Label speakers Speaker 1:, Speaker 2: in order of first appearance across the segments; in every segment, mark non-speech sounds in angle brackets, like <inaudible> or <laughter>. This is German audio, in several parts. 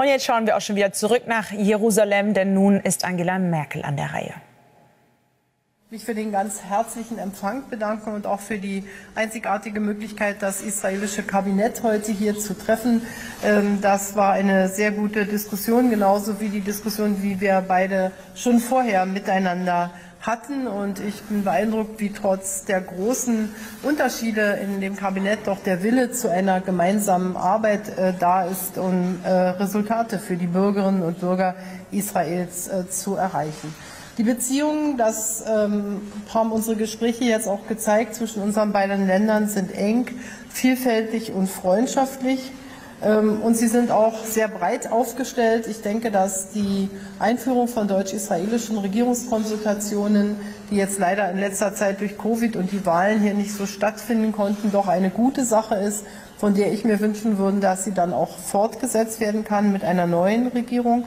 Speaker 1: Und jetzt schauen wir auch schon wieder zurück nach Jerusalem, denn nun ist Angela Merkel an der Reihe
Speaker 2: mich für den ganz herzlichen Empfang bedanken und auch für die einzigartige Möglichkeit, das israelische Kabinett heute hier zu treffen. Ähm, das war eine sehr gute Diskussion, genauso wie die Diskussion, wie wir beide schon vorher miteinander hatten. Und ich bin beeindruckt, wie trotz der großen Unterschiede in dem Kabinett doch der Wille zu einer gemeinsamen Arbeit äh, da ist, um äh, Resultate für die Bürgerinnen und Bürger Israels äh, zu erreichen. Die Beziehungen, das ähm, haben unsere Gespräche jetzt auch gezeigt, zwischen unseren beiden Ländern sind eng, vielfältig und freundschaftlich. Ähm, und sie sind auch sehr breit aufgestellt. Ich denke, dass die Einführung von deutsch-israelischen Regierungskonsultationen, die jetzt leider in letzter Zeit durch Covid und die Wahlen hier nicht so stattfinden konnten, doch eine gute Sache ist, von der ich mir wünschen würde, dass sie dann auch fortgesetzt werden kann mit einer neuen Regierung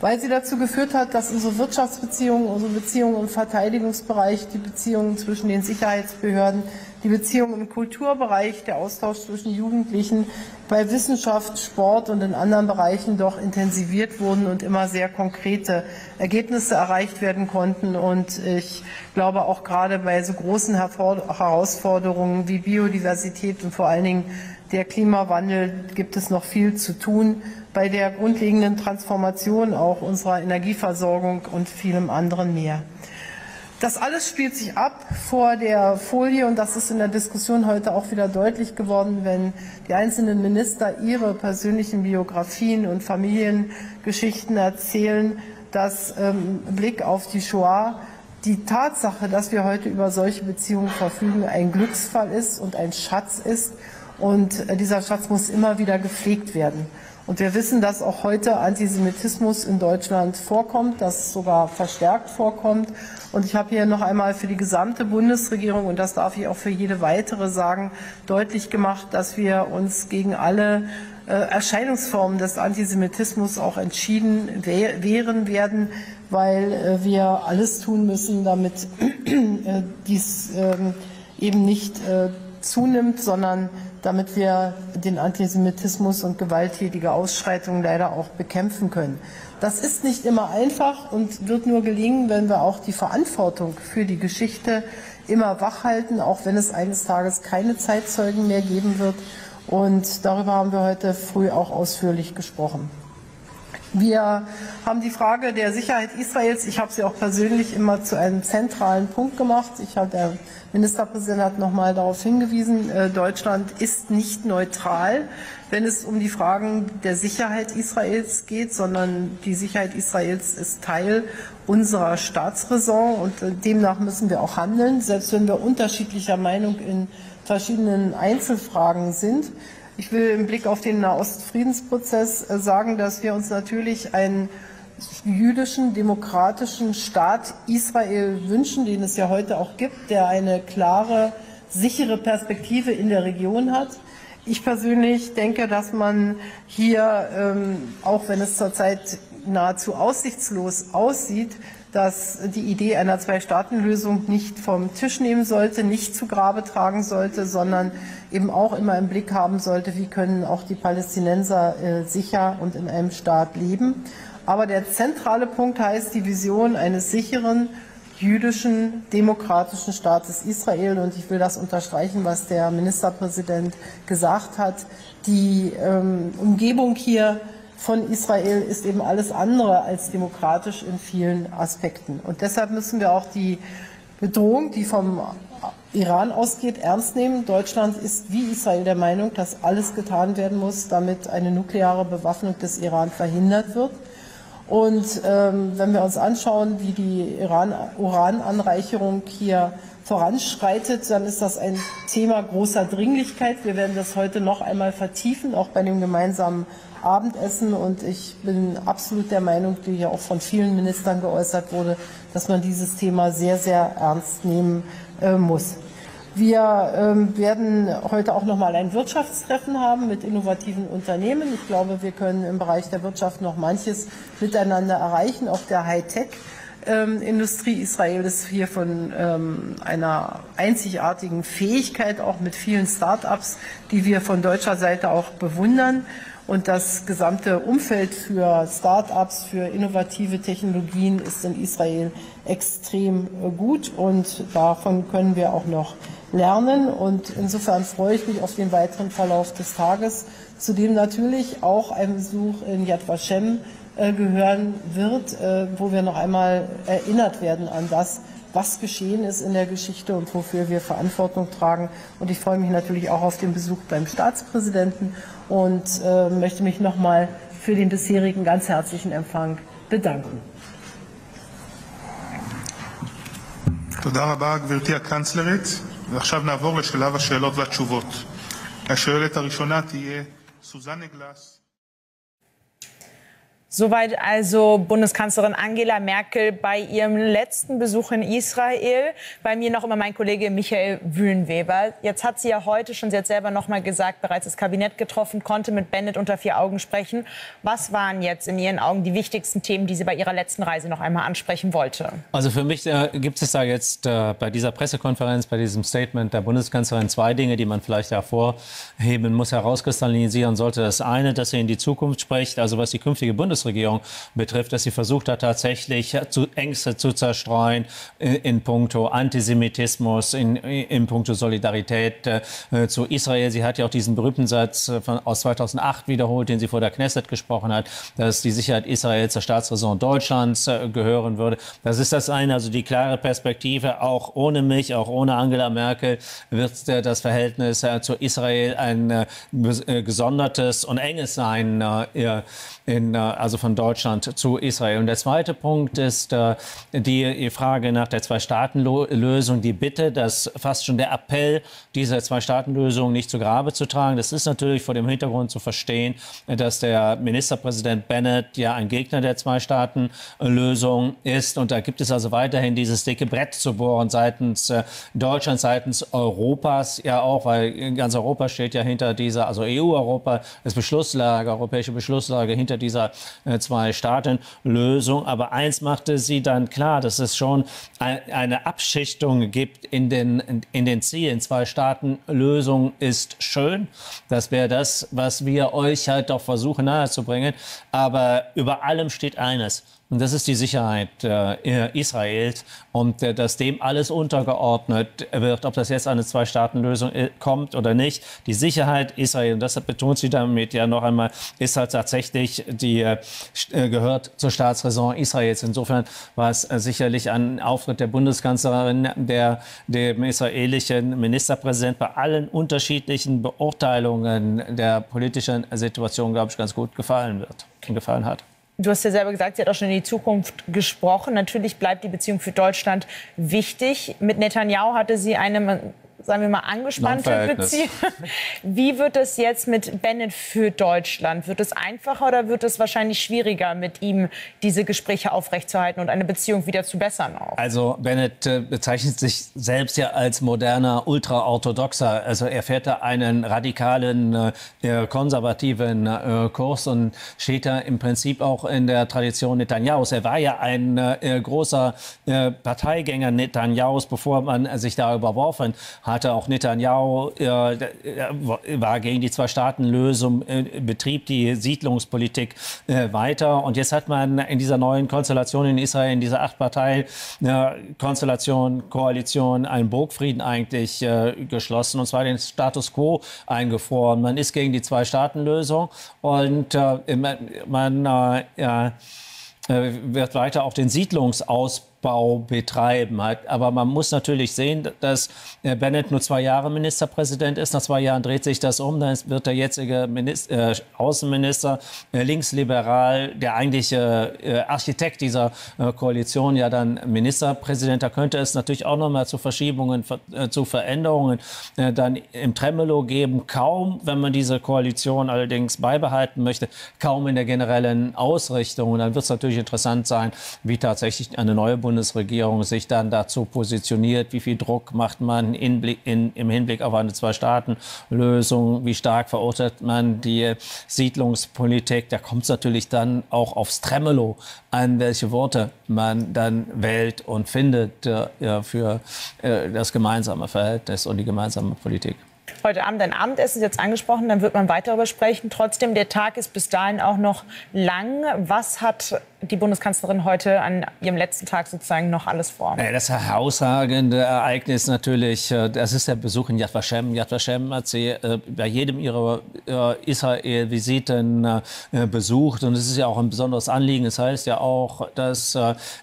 Speaker 2: weil sie dazu geführt hat, dass unsere Wirtschaftsbeziehungen, unsere Beziehungen im Verteidigungsbereich, die Beziehungen zwischen den Sicherheitsbehörden, die Beziehungen im Kulturbereich, der Austausch zwischen Jugendlichen bei Wissenschaft, Sport und in anderen Bereichen doch intensiviert wurden und immer sehr konkrete Ergebnisse erreicht werden konnten. Und ich glaube auch gerade bei so großen Herausforderungen wie Biodiversität und vor allen Dingen der Klimawandel gibt es noch viel zu tun bei der grundlegenden Transformation auch unserer Energieversorgung und vielem anderen mehr. Das alles spielt sich ab vor der Folie und das ist in der Diskussion heute auch wieder deutlich geworden, wenn die einzelnen Minister ihre persönlichen Biografien und Familiengeschichten erzählen, dass ähm, Blick auf die Shoah die Tatsache, dass wir heute über solche Beziehungen verfügen, ein Glücksfall ist und ein Schatz ist und äh, dieser Schatz muss immer wieder gepflegt werden. Und wir wissen, dass auch heute Antisemitismus in Deutschland vorkommt, dass sogar verstärkt vorkommt. Und ich habe hier noch einmal für die gesamte Bundesregierung, und das darf ich auch für jede weitere sagen, deutlich gemacht, dass wir uns gegen alle äh, Erscheinungsformen des Antisemitismus auch entschieden wehren werden, weil äh, wir alles tun müssen, damit <clears throat> dies ähm, eben nicht zunimmt, sondern damit wir den Antisemitismus und gewalttätige Ausschreitungen leider auch bekämpfen können. Das ist nicht immer einfach und wird nur gelingen, wenn wir auch die Verantwortung für die Geschichte immer wachhalten, auch wenn es eines Tages keine Zeitzeugen mehr geben wird. Und darüber haben wir heute früh auch ausführlich gesprochen. Wir haben die Frage der Sicherheit Israels, ich habe sie auch persönlich immer zu einem zentralen Punkt gemacht. Ich habe, der Ministerpräsident hat noch mal darauf hingewiesen, äh, Deutschland ist nicht neutral, wenn es um die Fragen der Sicherheit Israels geht, sondern die Sicherheit Israels ist Teil unserer Staatsräson und äh, demnach müssen wir auch handeln, selbst wenn wir unterschiedlicher Meinung in verschiedenen Einzelfragen sind. Ich will im Blick auf den Nahostfriedensprozess äh, sagen, dass wir uns natürlich einen jüdischen, demokratischen Staat Israel wünschen, den es ja heute auch gibt, der eine klare, sichere Perspektive in der Region hat. Ich persönlich denke, dass man hier, ähm, auch wenn es zurzeit nahezu aussichtslos aussieht, dass die Idee einer Zwei-Staaten-Lösung nicht vom Tisch nehmen sollte, nicht zu Grabe tragen sollte, sondern eben auch immer im Blick haben sollte, wie können auch die Palästinenser äh, sicher und in einem Staat leben. Aber der zentrale Punkt heißt die Vision eines sicheren, jüdischen, demokratischen Staates Israel. Und ich will das unterstreichen, was der Ministerpräsident gesagt hat. Die ähm, Umgebung hier von Israel ist eben alles andere als demokratisch in vielen Aspekten. Und deshalb müssen wir auch die Bedrohung, die vom Iran ausgeht, ernst nehmen. Deutschland ist wie Israel der Meinung, dass alles getan werden muss, damit eine nukleare Bewaffnung des Iran verhindert wird. Und ähm, wenn wir uns anschauen, wie die Iran Urananreicherung hier voranschreitet, dann ist das ein Thema großer Dringlichkeit. Wir werden das heute noch einmal vertiefen, auch bei dem gemeinsamen Abendessen. Und ich bin absolut der Meinung, die ja auch von vielen Ministern geäußert wurde, dass man dieses Thema sehr, sehr ernst nehmen äh, muss. Wir ähm, werden heute auch noch mal ein Wirtschaftstreffen haben mit innovativen Unternehmen. Ich glaube, wir können im Bereich der Wirtschaft noch manches miteinander erreichen. Auch der Hightech ähm, Industrie Israel ist hier von ähm, einer einzigartigen Fähigkeit, auch mit vielen Start-ups, die wir von deutscher Seite auch bewundern. Und das gesamte Umfeld für Start-ups, für innovative Technologien ist in Israel extrem äh, gut und davon können wir auch noch lernen. Und insofern freue ich mich auf den weiteren Verlauf des Tages, zu dem natürlich auch ein Besuch in Yad Vashem äh, gehören wird, äh, wo wir noch einmal erinnert werden an das, was geschehen ist in der Geschichte und wofür wir Verantwortung tragen. Und ich freue mich natürlich auch auf den Besuch beim Staatspräsidenten und äh, möchte mich nochmal für den bisherigen ganz herzlichen Empfang bedanken.
Speaker 3: תודה רבה, גברתי הקנצלרית. ועכשיו נעבור לשלב השאלות והתשובות. השואלת הראשונה תהיה סוזן נגלס.
Speaker 1: Soweit also Bundeskanzlerin Angela Merkel bei ihrem letzten Besuch in Israel. Bei mir noch immer mein Kollege Michael Wühlenweber. Jetzt hat sie ja heute schon, sie hat selber noch mal gesagt, bereits das Kabinett getroffen, konnte mit Bennett unter vier Augen sprechen. Was waren jetzt in Ihren Augen die wichtigsten Themen, die sie bei ihrer letzten Reise noch einmal ansprechen wollte?
Speaker 4: Also für mich äh, gibt es da jetzt äh, bei dieser Pressekonferenz, bei diesem Statement der Bundeskanzlerin zwei Dinge, die man vielleicht hervorheben muss, herauskristallisieren sollte. Das eine, dass sie in die Zukunft spricht, also was die künftige Bundes Bundesregierung betrifft, dass sie versucht hat, tatsächlich zu, Ängste zu zerstreuen in, in puncto Antisemitismus, in, in puncto Solidarität äh, zu Israel. Sie hat ja auch diesen berühmten Satz äh, von, aus 2008 wiederholt, den sie vor der Knesset gesprochen hat, dass die Sicherheit Israels zur Staatsräson Deutschlands äh, gehören würde. Das ist das eine, also die klare Perspektive, auch ohne mich, auch ohne Angela Merkel wird äh, das Verhältnis äh, zu Israel ein äh, gesondertes und enges sein. in, also von Deutschland zu Israel. Und der zweite Punkt ist äh, die Frage nach der Zwei-Staaten-Lösung, die Bitte, dass fast schon der Appell dieser Zwei-Staaten-Lösung nicht zu Grabe zu tragen. Das ist natürlich vor dem Hintergrund zu verstehen, dass der Ministerpräsident Bennett ja ein Gegner der Zwei-Staaten-Lösung ist. Und da gibt es also weiterhin dieses dicke Brett zu bohren seitens äh, Deutschland, seitens Europas ja auch, weil ganz Europa steht ja hinter dieser, also EU-Europa, das Beschlusslage, europäische Beschlusslage hinter dieser Zwei-Staaten-Lösung. Aber eins machte sie dann klar, dass es schon eine Abschichtung gibt in den, in den Zielen. Zwei-Staaten-Lösung ist schön. Das wäre das, was wir euch halt doch versuchen nahezubringen. Aber über allem steht eines. Und das ist die Sicherheit äh, Israels und äh, dass dem alles untergeordnet wird, ob das jetzt eine Zwei-Staaten-Lösung äh, kommt oder nicht. Die Sicherheit Israel, und das betont sie damit ja noch einmal, ist halt tatsächlich die äh, äh gehört zur Staatsräson Israels. Insofern war es äh, sicherlich ein Auftritt der Bundeskanzlerin, der dem israelischen Ministerpräsident bei allen unterschiedlichen Beurteilungen der politischen Situation, glaube ich, ganz gut gefallen wird gefallen hat.
Speaker 1: Du hast ja selber gesagt, sie hat auch schon in die Zukunft gesprochen. Natürlich bleibt die Beziehung für Deutschland wichtig. Mit Netanyahu hatte sie eine sagen wir mal, angespannte Beziehung. <laughs> Wie wird es jetzt mit Bennett für Deutschland? Wird es einfacher oder wird es wahrscheinlich schwieriger, mit ihm diese Gespräche aufrechtzuerhalten und eine Beziehung wieder zu bessern auch?
Speaker 4: Also Bennett äh, bezeichnet sich selbst ja als moderner Ultraorthodoxer. Also er fährt da einen radikalen, äh, konservativen äh, Kurs und steht da im Prinzip auch in der Tradition Netanyahus. Er war ja ein äh, großer äh, Parteigänger Netanyahus, bevor man sich da überworfen hat hatte auch Netanyahu, äh, war gegen die Zwei-Staaten-Lösung, äh, betrieb die Siedlungspolitik äh, weiter. Und jetzt hat man in dieser neuen Konstellation in Israel, in dieser Acht-Parteien-Konstellation, Koalition, einen Burgfrieden eigentlich äh, geschlossen, und zwar den Status quo eingefroren. Man ist gegen die Zwei-Staaten-Lösung und äh, man, äh, wird weiter auch den Siedlungsausbau Bergbau betreiben. Aber man muss natürlich sehen, dass Bennett nur zwei Jahre Ministerpräsident ist. Nach zwei Jahren dreht sich das um. Dann wird der jetzige Minister, äh, Außenminister äh, linksliberal, der eigentliche äh, Architekt dieser äh, Koalition, ja dann Ministerpräsident. Da könnte es natürlich auch noch mal zu Verschiebungen, äh, zu Veränderungen äh, dann im Tremolo geben. Kaum, wenn man diese Koalition allerdings beibehalten möchte, kaum in der generellen Ausrichtung. Und dann wird es natürlich interessant sein, wie tatsächlich eine neue Bundesregierung Bundesregierung sich dann dazu positioniert, wie viel Druck macht man in, in, im Hinblick auf eine Zwei-Staaten-Lösung, wie stark verurteilt man die Siedlungspolitik. Da kommt es natürlich dann auch aufs Tremolo an, welche Worte man dann wählt und findet äh, für äh, das gemeinsame Verhältnis und die gemeinsame Politik.
Speaker 1: Heute Abend ein Abendessen, ist jetzt angesprochen, dann wird man weiter darüber sprechen. Trotzdem, der Tag ist bis dahin auch noch lang. Was hat die Bundeskanzlerin heute an ihrem letzten Tag sozusagen noch alles vor?
Speaker 4: Das herausragende Ereignis natürlich, äh, das ist der Besuch in Yad Vashem. Yad Vashem hat sie äh, bei jedem ihrer äh, Israel-Visiten besucht und es ist ja auch ein besonderes Anliegen. Es das heißt ja auch, dass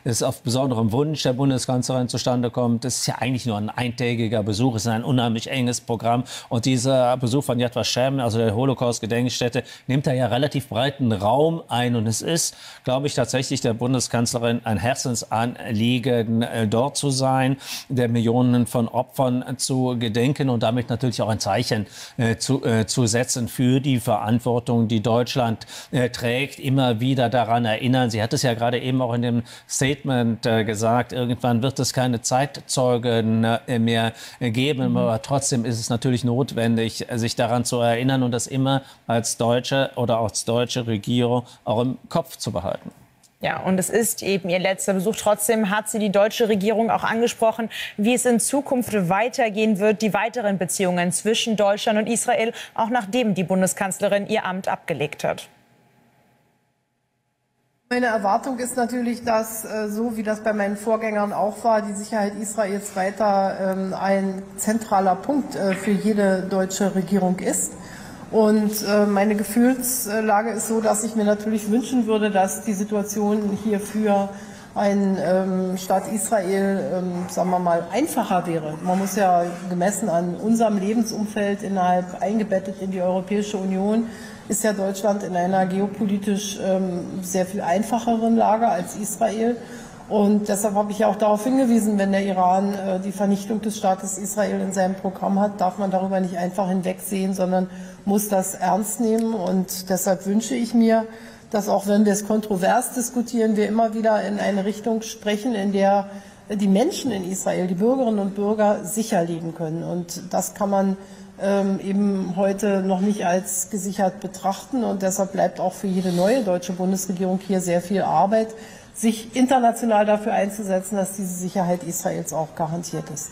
Speaker 4: es auf besonderem Wunsch der Bundeskanzlerin zustande kommt. Es ist ja eigentlich nur ein eintägiger Besuch, es ist ein unheimlich enges Programm und dieser Besuch von Yad Vashem, also der Holocaust-Gedenkstätte, nimmt da ja relativ breiten Raum ein und es ist, glaube ich, tatsächlich der Bundeskanzlerin ein Herzensanliegen, äh, dort zu sein, der Millionen von Opfern zu gedenken und damit natürlich auch ein Zeichen äh, zu, äh, zu setzen für die Verantwortung, die Deutschland äh, trägt, immer wieder daran erinnern. Sie hat es ja gerade eben auch in dem Statement äh, gesagt, irgendwann wird es keine Zeitzeugen äh, mehr geben, mhm. aber trotzdem ist es natürlich notwendig, sich daran zu erinnern und das immer als deutsche oder als deutsche Regierung auch im Kopf zu behalten.
Speaker 1: Ja, und es ist eben ihr letzter Besuch. Trotzdem hat sie die deutsche Regierung auch angesprochen, wie es in Zukunft weitergehen wird, die weiteren Beziehungen zwischen Deutschland und Israel, auch nachdem die Bundeskanzlerin ihr Amt abgelegt hat.
Speaker 2: Meine Erwartung ist natürlich, dass, äh, so wie das bei meinen Vorgängern auch war, die Sicherheit Israels weiter ähm, ein zentraler Punkt äh, für jede deutsche Regierung ist. Und äh, meine Gefühlslage ist so, dass ich mir natürlich wünschen würde, dass die Situation hier für einen ähm, Staat Israel, ähm, sagen wir mal, einfacher wäre. Man muss ja gemessen an unserem Lebensumfeld innerhalb eingebettet in die Europäische Union, ist ja Deutschland in einer geopolitisch ähm, sehr viel einfacheren Lage als Israel. Und deshalb habe ich ja auch darauf hingewiesen, wenn der Iran äh, die Vernichtung des Staates Israel in seinem Programm hat, darf man darüber nicht einfach hinwegsehen, sondern muss das ernst nehmen. Und deshalb wünsche ich mir, dass auch wenn wir es kontrovers diskutieren, wir immer wieder in eine Richtung sprechen, in der die Menschen in Israel, die Bürgerinnen und Bürger sicher leben können. Und das kann man ähm, eben heute noch nicht als gesichert betrachten. Und deshalb bleibt auch für jede neue deutsche Bundesregierung hier sehr viel Arbeit sich international dafür einzusetzen, dass diese Sicherheit Israels auch garantiert ist.